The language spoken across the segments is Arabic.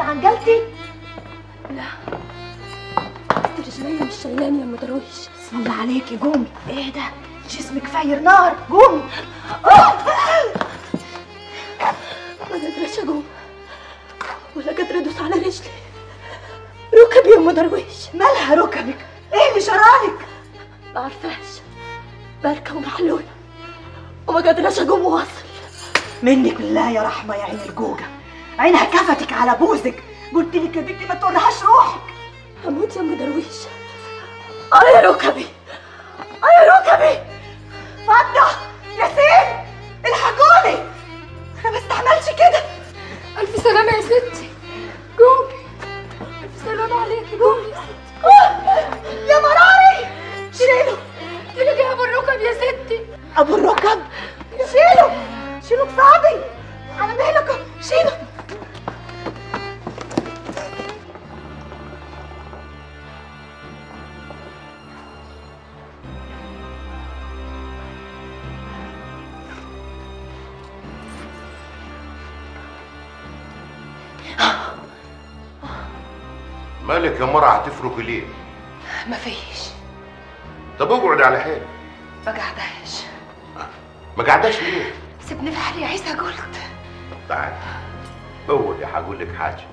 انت عنجلتي؟ لا. رجلي مش شايلاني يا ام درويش بسم الله عليكي قومي إيه ده؟ جسمك فاير نار. قومي ما قادرة اقوم ولا قادرة أدوس على رجلي. ركبي يا ام درويش مالها ركبك؟ إيه اللي جرالك ما عرفاش باركة ومحلولة وما قادرة اقوم واصل. منك لله يا رحمة يا عين الجوجة. عينها كفتك على بوزك. قلت لك يا بنتي ما تقولهاش روحك. هموت يا أم درويش. آه يا ركبي. آه يا ركبي. فضة ياسين الحقوني. أنا ما استحملش كده. ألف سلامة يا ستي. مالك يا مرة هتفرك ليه؟ ما فيش. طب اقعد على حيل. ما قعداش ما قعداش ليه؟ سيبني في حالي يا عيسى قلت. تعال. اقعد يا هقول لك حاجة.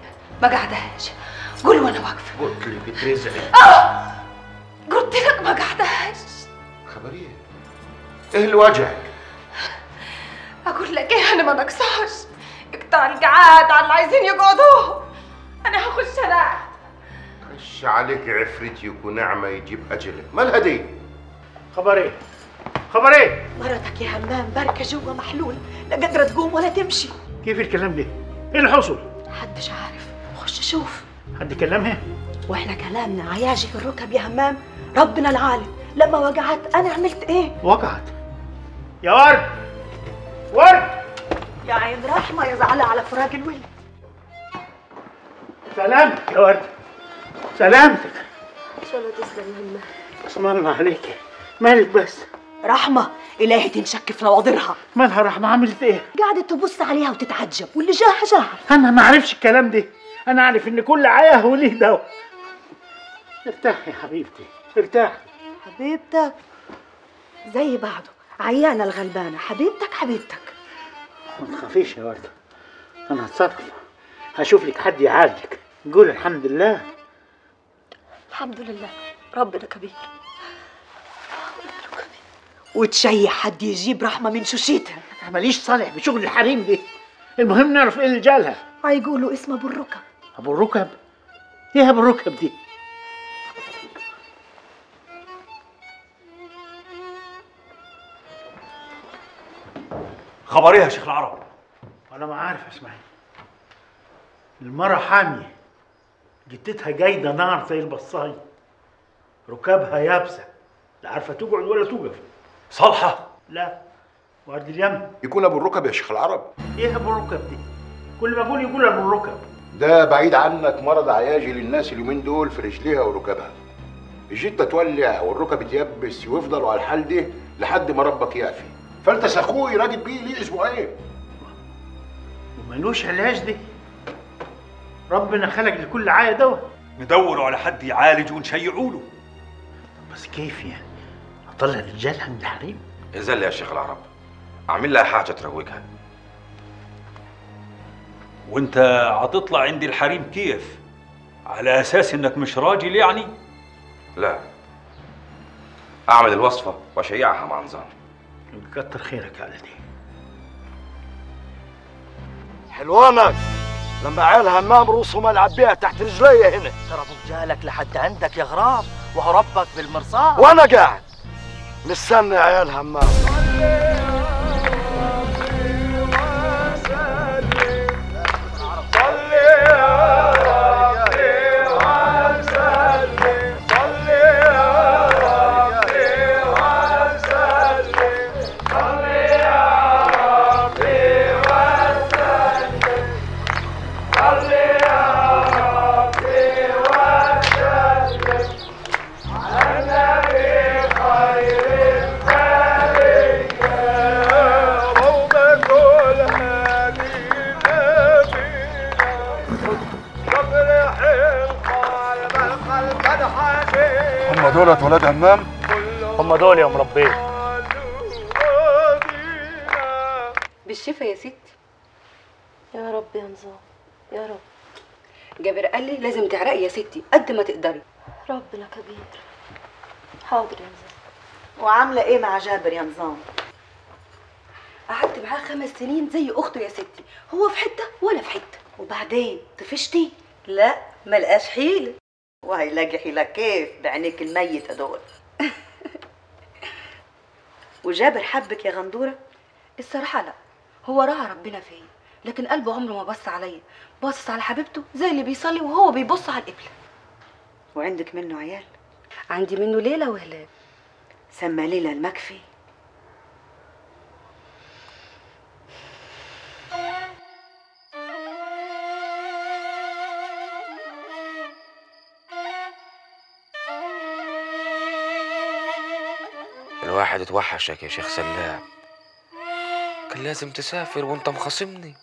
ما قعداش قول وأنا واقفة. قلت لك اترزعي قلت لك ما قعداش خبر إيه؟ اللي وجعك؟ أقول لك إيه أنا ما نقصاش اقطع القعاد على اللي عايزين يقعدوا أنا هخش أنام. خش عليك عفريتك ونعمة يجيب أجلك مالها دي؟ خبر إيه؟ خبر إيه؟ مرتك يا همام باركه جوا محلول لا قادرة تقوم ولا تمشي كيف الكلام ده؟ إيه اللي حصل؟ محدش عارف خش شوف حد كلمها؟ وإحنا كلامنا عياجي في الركب يا همام ربنا العالم لما وجعت أنا عملت إيه وقعت يا ورد ورد يا عين رحمة يا زعلة على فراق الولد سلامتك يا ورد سلامتك. ان شاء الله تسلم اسم الله عليك. مالك بس؟ رحمة. إلهي تنشك في نواضرها مالها رحمة؟ عملت إيه؟ قعدت تبص عليها وتتعجب واللي جاها جاها أنا ما أعرفش الكلام ده. أنا عارف إن كل عياه وليه دواء ارتاحي يا حبيبتي ارتاحي حبيبتك. زي بعضه. عيانه الغلبانة. حبيبتك حبيبتك. ما تخافيش يا وردة أنا هتصرف. هشوف لك حد يعالجك. قول الحمد لله. الحمد لله. ربنا كبير. وتشيح حد يجيب رحمة من شوشيتها ماليش صالح بشغل الحريم دي المهم نعرف إيه اللي جالها. هيقولوا اسم أبو الركب. أبو الركب؟ إيه أبو الركب دي؟ خبر إيه يا شيخ العرب. أنا ما عارف اسمعي المرة حامية. جتتها جايدة نار زي البصاي ركابها يابسة. لا عارفة تقعد ولا توقف. صالحة. لا. ورد اليم. يكون أبو الركب يا شيخ العرب. إيه أبو الركب دي؟ كل ما أقول يقول أبو الركب. ده بعيد عنك مرض عياجي للناس اليومين دول في رجليها وركبها. الجتة تولع والركب تيبس ويفضلوا على الحال ده لحد ما ربك يعفي. فأنت أخوي راجل بيه ليه أسبوعين؟ وملوش علاج دي. ربنا خلق لكل عاية دواء. ندوروا على حد يعالج ونشيعوا له. بس كيف يعني؟ أطلع رجالها من الحريم انزل يا شيخ العرب. أعمل لها حاجة تروقها. وأنت هتطلع عند الحريم كيف؟ على أساس إنك مش راجل يعني؟ لا. أعمل الوصفة وأشيعها مع نظام. كتر خيرك على دي حلوانك! لما عيال همام رؤوسهم ألعب بيها تحت رجلي هنا. ترى جالك لحد عندك يا غراب وهو ربك بالمرصاد. وأنا قاعد مستني عيال همام دولت ولاد همام. هم دول يا مربيه بالشفا يا ستي. يا رب يا نظام يا رب. جابر قال لي لازم تعرقي يا ستي قد ما تقدري. ربنا كبير. حاضر يا نظام وعاملة إيه مع جابر يا نظام؟ قعدت معاه خمس سنين زي أخته يا ستي. هو في حتة ولا في حتة. وبعدين طفشتي؟ لا ملقاش حيله وهيلاقي حيلة كيف بعينيك الميتة دول وجابر حبك يا غندورة؟ الصراحة لا هو راعى ربنا فيا لكن قلبه عمره ما بص عليا باصص على حبيبته زي اللي بيصلي وهو بيبص على القبله وعندك منه عيال؟ عندي منه ليلة وهلال. سمى ليلى المكفي. الواحد اتوحشك يا شيخ سلام كان لازم تسافر وانت مخاصمني.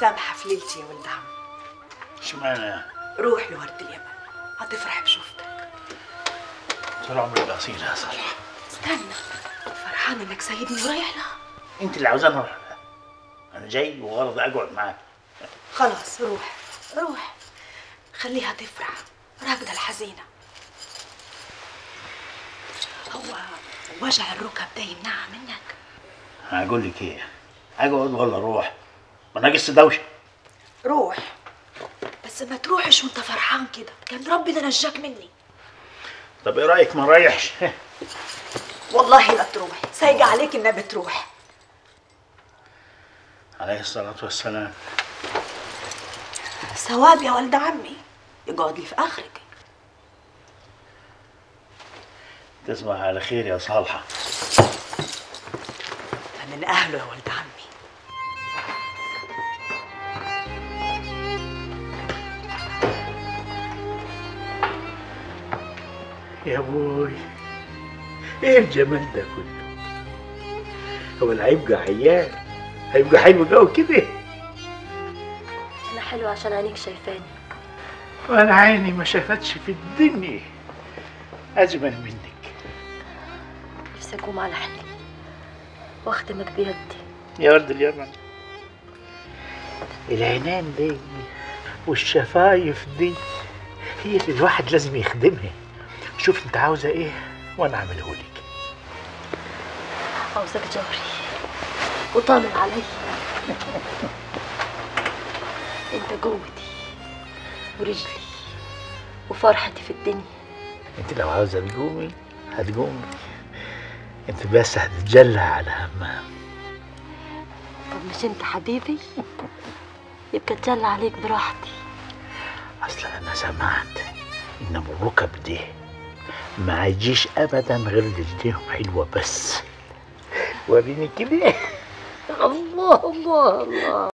سامحة في ليلتي يا ولد عم. اشمعنى روح لورد اليمن. هتفرح بشوفتك. طول عمري بصير يا صالحه استنى. فرحان إنك سايبني ورايح لها. أنت اللي عاوزاني أروح. لها. أنا جاي وغرض أقعد معاك. خلاص روح. روح. خليها تفرح. راقدة الحزينة. هو وجع الركب ده يمنعها منك؟ هقول لك إيه. أقعد ولا أروح ما ناقص دوشه روح. بس ما تروحش وانت فرحان كده. كان ربنا نجاك مني. طب إيه رأيك ما نريحش؟ والله لا تروح. سايقة عليك إنها بتروح. عليه الصلاة والسلام. ثواب يا ولد عمي. يقعد لي في آخرك. تصبح على خير يا صالحة. من أهله يا ولد عمي. يا أبوي إيه الجمال ده كله؟ هو اللي هيبقى عيال هيبقى حلو قوي كده أنا حلوة عشان عينيك شايفاني. وأنا عيني ما شافتش في الدنيا. أجمل منك. نفسي اقوم على حلمي واختمك بيدي يا ورد اليمن. العينين دي والشفايف دي هي اللي الواحد لازم يخدمها. شوف انت عاوزة إيه وأنا اعمله لك. عاوزك جاري. وطامن علي انت قوتي ورجلي وفرحتي في الدنيا. انت لو عاوزة تقومي هتقومي. انت بس هتتجلى على همام طب مش انت حبيبي؟ يبقى اتجلى عليك براحتي. اصل أنا سمعت ان ابو الركب دي ما يجيش أبدا غير اللي ايديهم حلوة بس وريني الله الله الله.